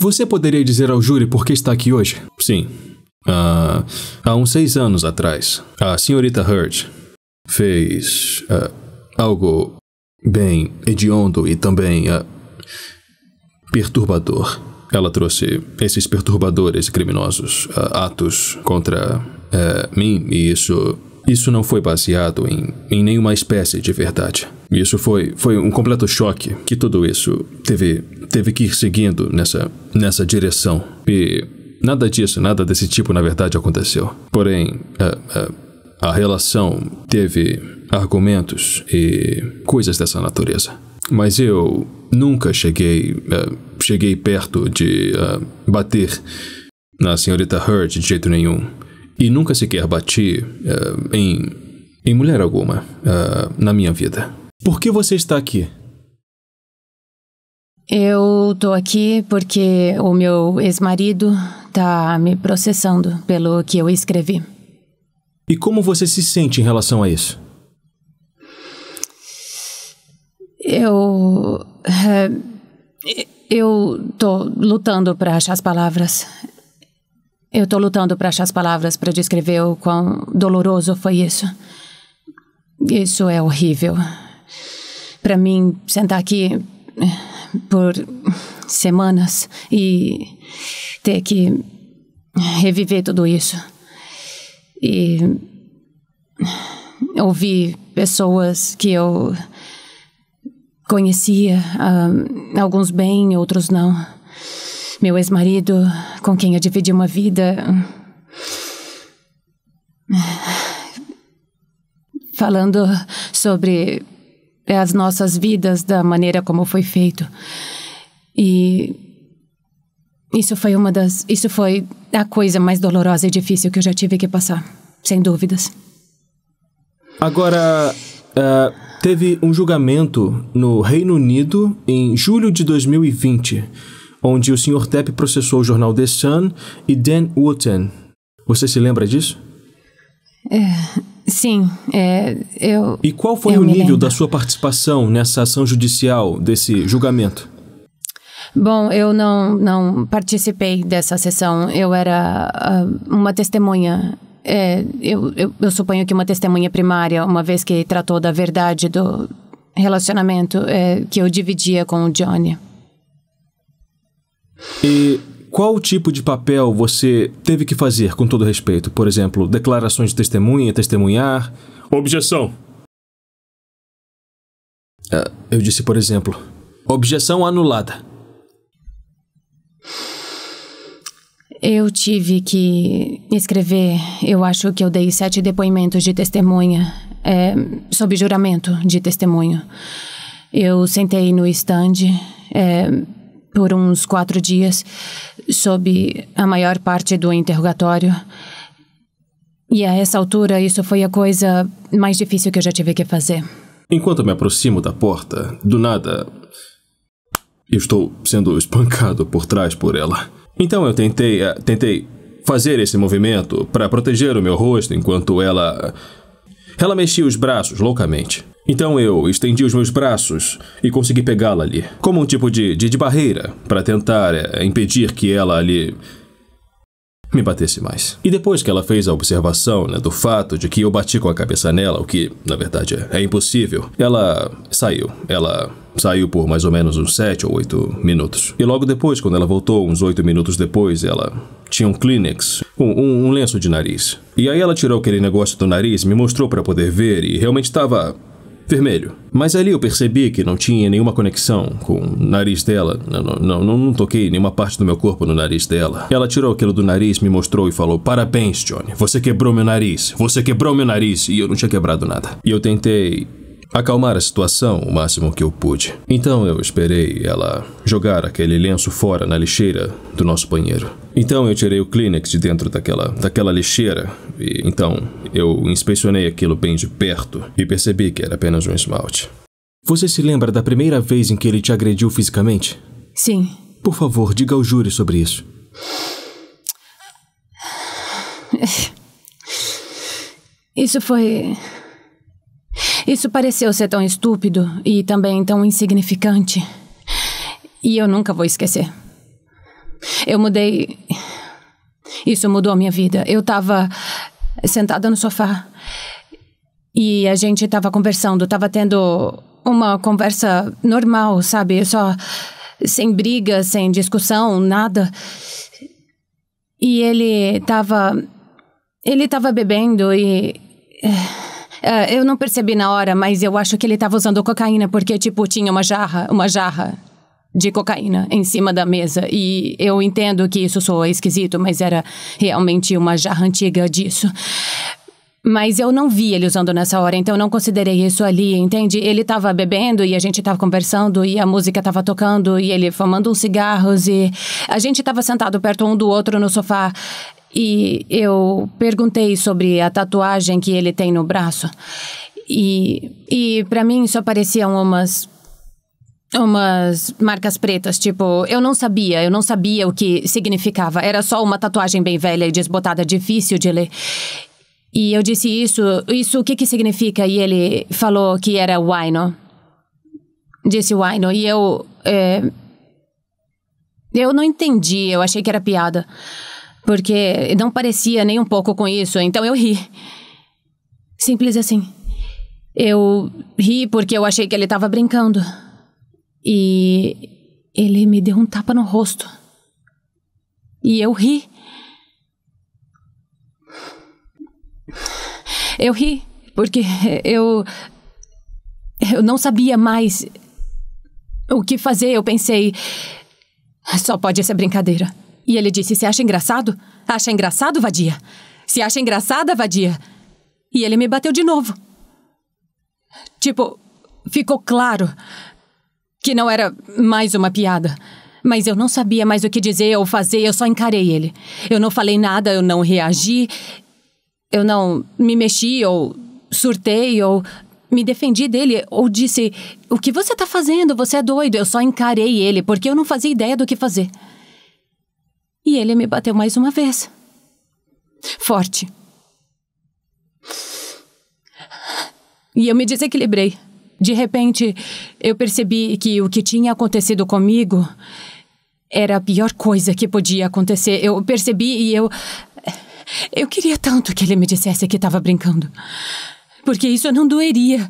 Você poderia dizer ao júri por que está aqui hoje? Sim. Uh, há uns seis anos atrás, a senhorita Hurd fez uh, algo bem hediondo e também uh, perturbador. Ela trouxe esses perturbadores criminosos atos contra mim e isso isso não foi baseado em, em nenhuma espécie de verdade. Isso foi, foi um completo choque que tudo isso teve, teve que ir seguindo nessa, nessa direção. E nada disso, nada desse tipo, na verdade, aconteceu. Porém, a, a, a relação teve argumentos e coisas dessa natureza. Mas eu nunca cheguei, uh, cheguei perto de uh, bater na senhorita Hurt de jeito nenhum e nunca sequer bati uh, em, em mulher alguma uh, na minha vida. Por que você está aqui? Eu tô aqui porque o meu ex-marido tá me processando pelo que eu escrevi. E como você se sente em relação a isso? Eu. Uh, eu tô lutando para achar as palavras. Eu estou lutando para achar as palavras para descrever o quão doloroso foi isso. Isso é horrível. Para mim, sentar aqui por semanas e ter que reviver tudo isso. E ouvir pessoas que eu conhecia, um, ah, alguns bem, outros não meu ex-marido, com quem eu dividi uma vida. Falando sobre as nossas vidas da maneira como foi feito. E isso foi uma das. Isso foi a coisa mais dolorosa e difícil que eu já tive que passar, sem dúvidas. Agora, uh, teve um julgamento no Reino Unido em julho de 2020 onde o Sr. Depp processou o jornal The Sun e Dan Wootton. Você se lembra disso? É, sim, é, eu. E qual foi o nível da sua participação nessa ação judicial, desse julgamento? Bom, eu não, não participei dessa sessão. Eu era uh, uma testemunha. É, eu, eu, eu suponho que uma testemunha primária, uma vez que tratou da verdade do relacionamento é, que eu dividia com o Johnny. E qual tipo de papel você teve que fazer, com todo respeito? Por exemplo, declarações de testemunha, testemunhar? Objeção! Uh, eu disse, por exemplo, objeção anulada. Eu tive que escrever, eu acho que eu dei sete depoimentos de testemunha, é, sob juramento de testemunho. Eu sentei no stand, é, por uns quatro dias, sob a maior parte do interrogatório. E a essa altura, isso foi a coisa mais difícil que eu já tive que fazer. Enquanto me aproximo da porta, do nada. Eu estou sendo espancado por trás por ela. Então eu tentei. Uh, tentei fazer esse movimento para proteger o meu rosto enquanto ela. Ela mexia os braços loucamente. Então eu estendi os meus braços e consegui pegá-la ali, como um tipo de, de, de barreira, para tentar é, impedir que ela ali me batesse mais. E depois que ela fez a observação né, do fato de que eu bati com a cabeça nela, o que, na verdade, é, é impossível, ela saiu. Ela saiu por mais ou menos uns sete ou oito minutos. E logo depois, quando ela voltou, uns oito minutos depois, ela tinha um Kleenex, um, um, um lenço de nariz. E aí ela tirou aquele negócio do nariz, me mostrou para poder ver e realmente estava vermelho. Mas ali eu percebi que não tinha nenhuma conexão com o nariz dela. Não, não, não, não, toquei nenhuma parte do meu corpo no nariz dela. Ela tirou aquilo do nariz, me mostrou e falou: Parabéns, Johnny. Você quebrou meu nariz. Você quebrou meu nariz. E eu não tinha quebrado nada. E eu tentei acalmar a situação o máximo que eu pude. Então eu esperei ela jogar aquele lenço fora na lixeira do nosso banheiro. Então eu tirei o Kleenex de dentro daquela, daquela lixeira e então eu inspecionei aquilo bem de perto e percebi que era apenas um esmalte. Você se lembra da primeira vez em que ele te agrediu fisicamente? Sim. Por favor, diga ao júri sobre isso. Isso foi isso pareceu ser tão estúpido e também tão insignificante. E eu nunca vou esquecer. Eu mudei. Isso mudou a minha vida. Eu tava sentada no sofá e a gente tava conversando, tava tendo uma conversa normal, sabe? Só sem briga, sem discussão, nada. E ele tava. Ele tava bebendo e. Uh, eu não percebi na hora, mas eu acho que ele tava usando cocaína porque, tipo, tinha uma jarra, uma jarra de cocaína em cima da mesa. E eu entendo que isso soa esquisito, mas era realmente uma jarra antiga disso. Mas eu não vi ele usando nessa hora, então eu não considerei isso ali, entende? Ele tava bebendo e a gente tava conversando e a música tava tocando e ele fumando uns cigarros e a gente tava sentado perto um do outro no sofá. E eu perguntei sobre a tatuagem que ele tem no braço. E, e para mim só pareciam umas umas marcas pretas, tipo, eu não sabia, eu não sabia o que significava. Era só uma tatuagem bem velha e desbotada, difícil de ler. E eu disse isso, isso o que que significa? E ele falou que era wino. Disse wino. E eu, é, eu não entendi, eu achei que era piada. Porque não parecia nem um pouco com isso, então eu ri. Simples assim. Eu ri porque eu achei que ele estava brincando. E ele me deu um tapa no rosto. E eu ri. Eu ri porque eu eu não sabia mais o que fazer. Eu pensei, só pode ser brincadeira. E ele disse: "Você acha engraçado? Acha engraçado, vadia? Se acha engraçada, vadia?" E ele me bateu de novo. Tipo, ficou claro que não era mais uma piada. Mas eu não sabia mais o que dizer ou fazer, eu só encarei ele. Eu não falei nada, eu não reagi, eu não me mexi ou surtei ou me defendi dele ou disse: O que você tá fazendo? Você é doido. Eu só encarei ele porque eu não fazia ideia do que fazer. E ele me bateu mais uma vez. Forte. E eu me desequilibrei. De repente, eu percebi que o que tinha acontecido comigo era a pior coisa que podia acontecer. Eu percebi e eu. Eu queria tanto que ele me dissesse que estava brincando. Porque isso não doeria.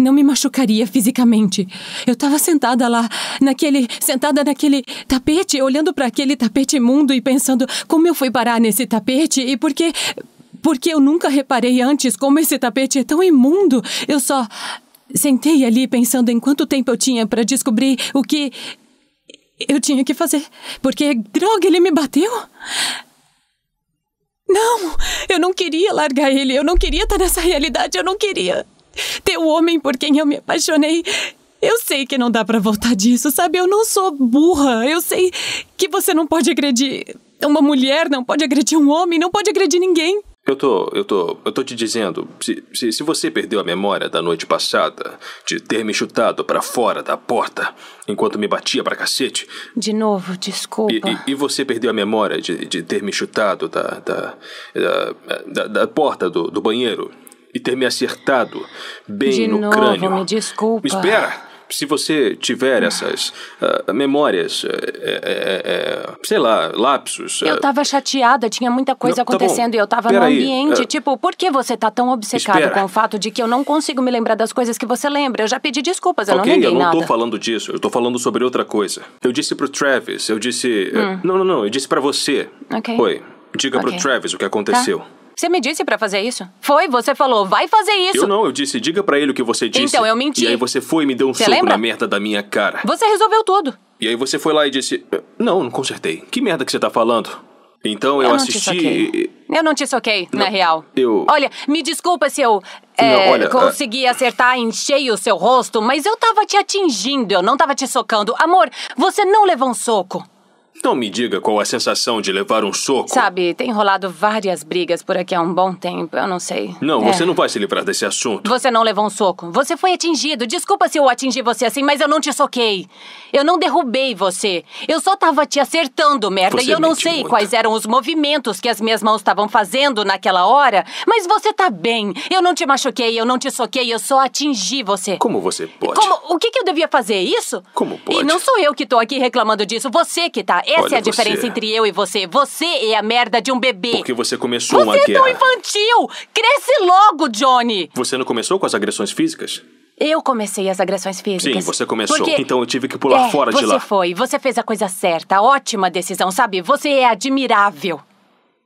Não me machucaria fisicamente. Eu estava sentada lá, naquele. sentada naquele tapete, olhando para aquele tapete imundo e pensando como eu fui parar nesse tapete e por que. Porque eu nunca reparei antes como esse tapete é tão imundo. Eu só Sentei ali pensando em quanto tempo eu tinha para descobrir o que eu tinha que fazer. Porque, droga, ele me bateu. Não, eu não queria largar ele. Eu não queria estar nessa realidade. Eu não queria ter o homem por quem eu me apaixonei. Eu sei que não dá para voltar disso, sabe? Eu não sou burra. Eu sei que você não pode agredir uma mulher, não pode agredir um homem, não pode agredir ninguém. Eu tô, eu tô, eu tô te dizendo, se, se, se você perdeu a memória da noite passada, de ter me chutado para fora da porta enquanto me batia pra cacete. De novo, desculpa. E, e, e você perdeu a memória de, de ter me chutado da, da, da, da, da porta do, do banheiro e ter me acertado bem de no novo, crânio. Me desculpa. Espera! se você tiver essas uh, memórias, é, é, sei lá, lapsos. Eu tava chateada, tinha muita coisa não, acontecendo tá e eu tava Pera no aí, ambiente. uh, tipo, por que você tá tão obcecado espera. com o fato de que eu não consigo me lembrar das coisas que você lembra? Eu já pedi desculpas, eu okay, não neguei eu não nada. tô falando disso, eu tô falando sobre outra coisa. Eu disse pro Travis, eu disse. Hum. não, não, não, eu disse para você. Ok. Oi, diga Ok. pro Travis o que aconteceu. Tá. Você me disse pra fazer isso? Foi, você falou, vai fazer isso. Eu não, eu disse, diga pra ele o que você disse. Então, eu menti. E aí você foi e me deu um Você soco lembra? na merda da minha cara. Você resolveu tudo. E aí você foi lá e disse: Não, não consertei. Que merda que você tá falando? Então eu, te assisti. Eu não te soquei, na Não, real. eu- Olha, me desculpa se eu é, Não, olha, consegui acertar em cheio o seu rosto, mas eu tava te atingindo, eu não tava te socando. Amor, você não levou um soco. Não me diga qual a sensação de levar um soco. Sabe, tem rolado várias brigas por aqui há um bom tempo, eu não sei. Não, É. você não vai se livrar desse assunto. Você não levou um soco. Você foi atingido. Desculpa se eu atingi você assim, mas eu não te soquei. Eu não derrubei você. Eu só tava te acertando, merda. Você e eu não sei muito. quais eram os movimentos que as minhas mãos estavam fazendo naquela hora, mas você tá bem. Eu não te machuquei, eu não te soquei, eu só atingi você. Como você pode? Como? O que, que eu devia fazer? Isso? Como pode? E não sou eu que tô aqui reclamando disso, você que tá. Essa Olha, é a diferença você- entre eu e você. Você é a merda de um bebê. Porque você começou uma Você é tão guerra. infantil! Cresce logo, Johnny! Você não começou com as agressões físicas? Eu comecei as agressões físicas. Sim, você começou. Porque- Então eu tive que pular É, fora de você lá. foi. Você fez a coisa certa. Ótima decisão, sabe? Você é admirável.